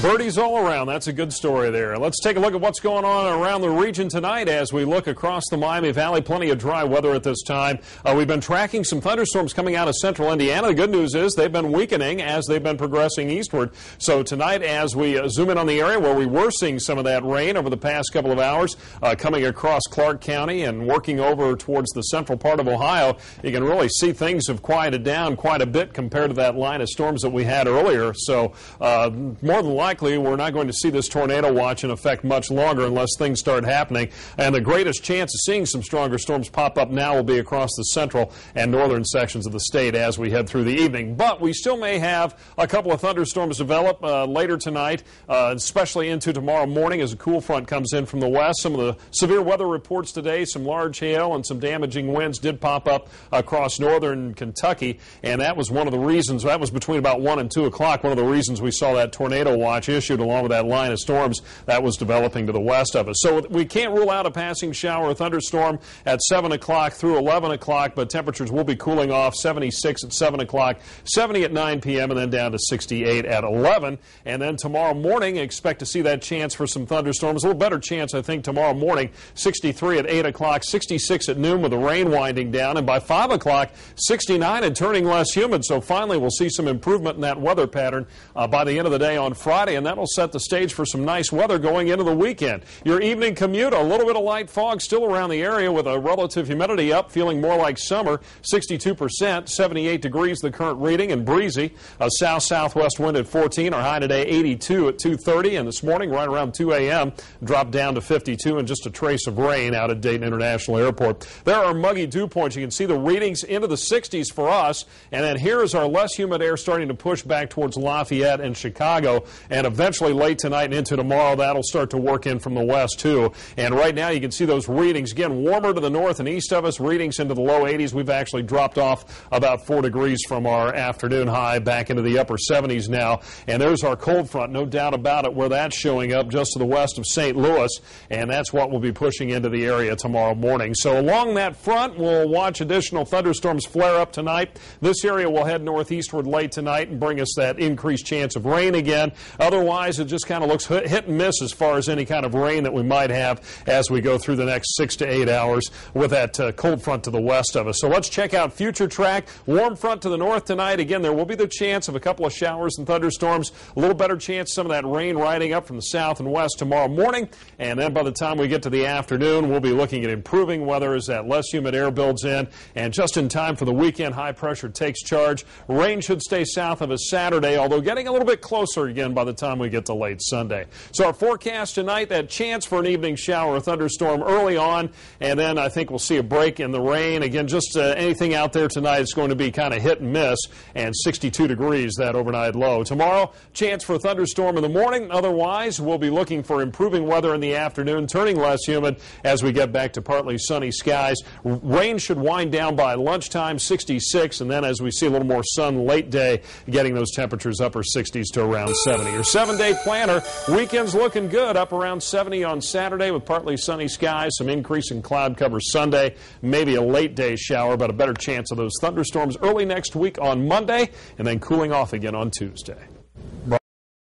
Birdies all around. That's a good story there. Let's take a look at what's going on around the region tonight as we look across the Miami Valley. Plenty of dry weather at this time. Uh, we've been tracking some thunderstorms coming out of central Indiana. The good news is they've been weakening as they've been progressing eastward. So tonight, as we uh, zoom in on the area where we were seeing some of that rain over the past couple of hours, uh, coming across Clark County and working over towards the central part of Ohio, you can really see things have quieted down quite a bit compared to that line of storms that we had earlier. So uh, more than likely, likely we're not going to see this tornado watch in effect much longer unless things start happening. And the greatest chance of seeing some stronger storms pop up now will be across the central and northern sections of the state as we head through the evening. But we still may have a couple of thunderstorms develop uh, later tonight, uh, especially into tomorrow morning as a cool front comes in from the west. Some of the severe weather reports today, some large hail and some damaging winds did pop up across northern Kentucky. And that was one of the reasons, that was between about 1 and 2 o'clock, one of the reasons we saw that tornado watch watch issued along with that line of storms that was developing to the west of us. So we can't rule out a passing shower or thunderstorm at 7 o'clock through 11 o'clock, but temperatures will be cooling off 76 at 7 o'clock, 70 at 9 p.m., and then down to 68 at 11. And then tomorrow morning, expect to see that chance for some thunderstorms. A little better chance, I think, tomorrow morning, 63 at 8 o'clock, 66 at noon with the rain winding down, and by 5 o'clock, 69 and turning less humid. So finally, we'll see some improvement in that weather pattern uh, by the end of the day on Friday. Friday, and that'll set the stage for some nice weather going into the weekend. Your evening commute, a little bit of light fog still around the area with a relative humidity up, feeling more like summer, 62%, 78 degrees the current reading, and breezy. A south-southwest wind at 14, our high today 82 at 2.30, and this morning right around 2 a.m. dropped down to 52 and just a trace of rain out at Dayton International Airport. There are muggy dew points. You can see the readings into the 60s for us, and then here is our less humid air starting to push back towards Lafayette and Chicago. And and eventually late tonight and into tomorrow, that'll start to work in from the west too. And right now, you can see those readings again warmer to the north and east of us, readings into the low 80s. We've actually dropped off about four degrees from our afternoon high back into the upper 70s now. And there's our cold front, no doubt about it, where that's showing up just to the west of St. Louis. And that's what we'll be pushing into the area tomorrow morning. So along that front, we'll watch additional thunderstorms flare up tonight. This area will head northeastward late tonight and bring us that increased chance of rain again. Otherwise, it just kind of looks hit and miss as far as any kind of rain that we might have as we go through the next six to eight hours with that uh, cold front to the west of us. So let's check out future track. Warm front to the north tonight. Again, there will be the chance of a couple of showers and thunderstorms. A little better chance some of that rain riding up from the south and west tomorrow morning. And then by the time we get to the afternoon, we'll be looking at improving weather as that less humid air builds in. And just in time for the weekend, high pressure takes charge. Rain should stay south of us Saturday, although getting a little bit closer again by the time we get to late Sunday. So our forecast tonight, that chance for an evening shower or thunderstorm early on, and then I think we'll see a break in the rain. Again, just uh, anything out there tonight is going to be kind of hit and miss, and 62 degrees that overnight low. Tomorrow, chance for a thunderstorm in the morning. Otherwise, we'll be looking for improving weather in the afternoon, turning less humid as we get back to partly sunny skies. Rain should wind down by lunchtime, 66, and then as we see a little more sun late day, getting those temperatures upper 60s to around 70. Your seven day planner. Weekend's looking good, up around 70 on Saturday with partly sunny skies, some increase in cloud cover Sunday, maybe a late day shower, but a better chance of those thunderstorms early next week on Monday, and then cooling off again on Tuesday.